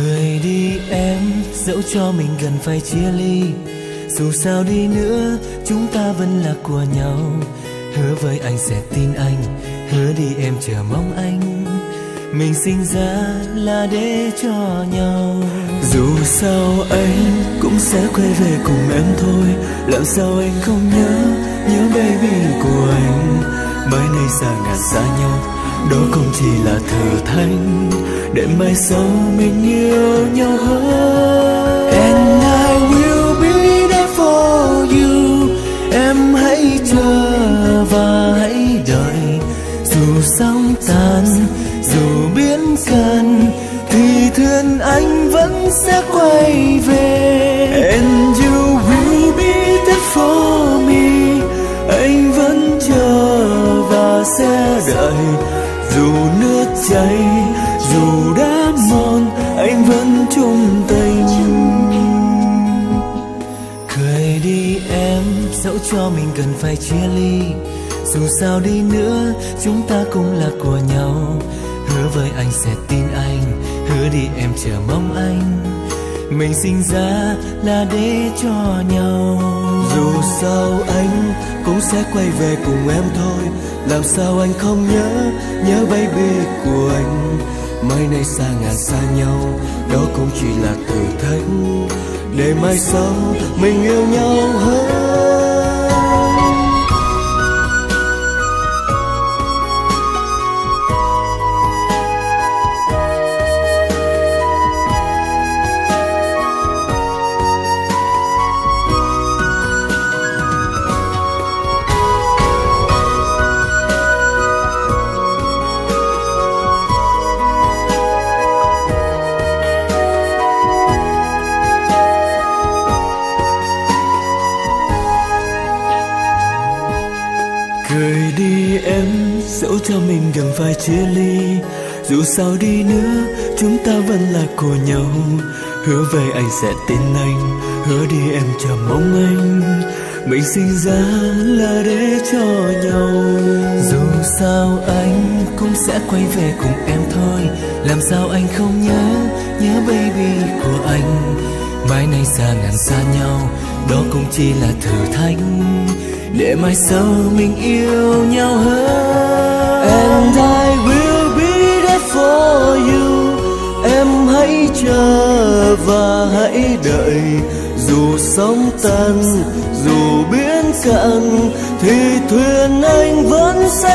cười đi em, dẫu cho mình gần phải chia ly. Dù sao đi nữa, chúng ta vẫn là của nhau. Hứa với anh sẽ tin anh, hứa đi em chờ mong anh. Mình sinh ra là để cho nhau. Dù sao anh cũng sẽ quay về cùng em thôi. Làm sao anh không nhớ nhớ baby của anh? Mới nay xa ngàn xa nhau, đó không chỉ là thử thách. Để mai sau mình yêu nhau hơn. And I will be there for you. Em hãy chờ và hãy đợi. Dù sóng tan, dù biến cần thì thuyền anh vẫn sẽ quay về. Giây dù đã mòn anh vẫn chung tình. Cười đi em, dẫu cho mình cần phải chia ly. Dù sao đi nữa, chúng ta cũng là của nhau. Hứa với anh sẽ tin anh, hứa đi em chờ mong anh. Mình sinh ra là để cho nhau. Dù sao anh sẽ quay về cùng em thôi. Làm sao anh không nhớ nhớ baby của anh? Mai này xa ngàn xa nhau, đó cũng chỉ là thử thách. Để mai sau mình yêu nhau hơn. Cười đi em, dẫu cho mình gần phải chia ly. Dù sao đi nữa, chúng ta vẫn là của nhau. Hứa về anh sẽ tin anh, hứa đi em chờ mong anh. Mình sinh ra là để cho nhau. Dù sao anh cũng sẽ quay về cùng em thôi. Làm sao anh không nhớ nhớ baby của anh? Mai nay xa ngàn xa nhau, đó cũng chỉ là thử thách để mai sau mình yêu nhau hơn. And I will be there for you. Em hãy chờ và hãy đợi. Dù sóng tan, dù biến cạn, thì thuyền anh vẫn sẽ